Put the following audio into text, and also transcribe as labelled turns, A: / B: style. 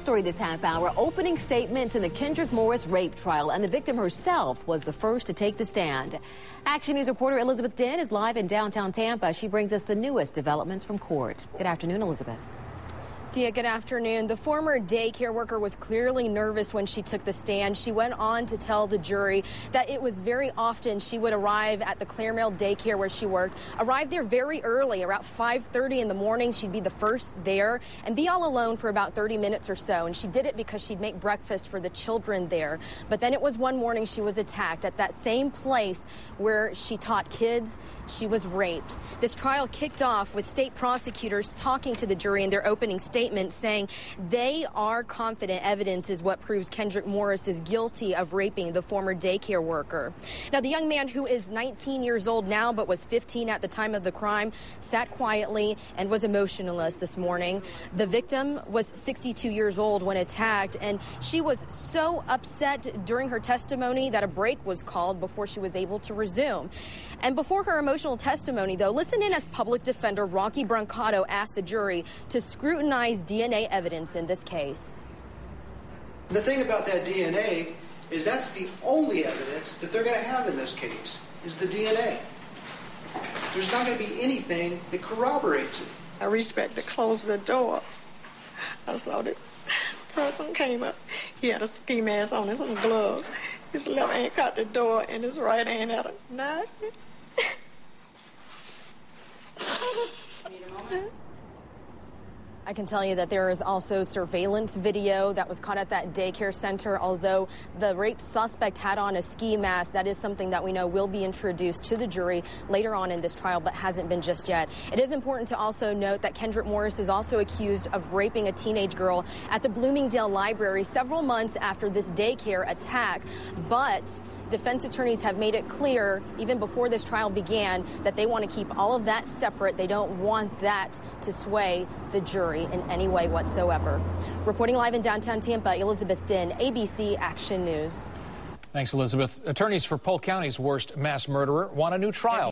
A: Story this half hour, opening statements in the Kendrick Morris rape trial, and the victim herself was the first to take the stand. Action News reporter Elizabeth Dent is live in downtown Tampa. She brings us the newest developments from court. Good afternoon, Elizabeth.
B: Dia, good afternoon. The former daycare worker was clearly nervous when she took the stand. She went on to tell the jury that it was very often she would arrive at the Claremore daycare where she worked, arrive there very early, around 5.30 in the morning. She'd be the first there and be all alone for about 30 minutes or so. And she did it because she'd make breakfast for the children there. But then it was one morning she was attacked at that same place where she taught kids. She was raped. This trial kicked off with state prosecutors talking to the jury in their opening statement statement saying they are confident evidence is what proves Kendrick Morris is guilty of raping the former daycare worker. Now, the young man who is 19 years old now but was 15 at the time of the crime sat quietly and was emotionless this morning. The victim was 62 years old when attacked, and she was so upset during her testimony that a break was called before she was able to resume. And before her emotional testimony, though, listen in as public defender Rocky Brancato asked the jury to scrutinize DNA evidence in this case.
C: The thing about that DNA is that's the only evidence that they're going to have in this case is the DNA. There's not going to be anything that corroborates it.
D: I reached back to close the door. I saw this person came up. He had a ski mask on and some gloves. His left hand caught the door and his right hand had a knife.
B: I can tell you that there is also surveillance video that was caught at that daycare center. Although the rape suspect had on a ski mask, that is something that we know will be introduced to the jury later on in this trial, but hasn't been just yet. It is important to also note that Kendrick Morris is also accused of raping a teenage girl at the Bloomingdale Library several months after this daycare attack. But defense attorneys have made it clear, even before this trial began, that they want to keep all of that separate. They don't want that to sway the jury in any way whatsoever. Reporting live in downtown Tampa, Elizabeth Dent, ABC Action News.
E: Thanks, Elizabeth. Attorneys for Polk County's worst mass murderer want a new trial.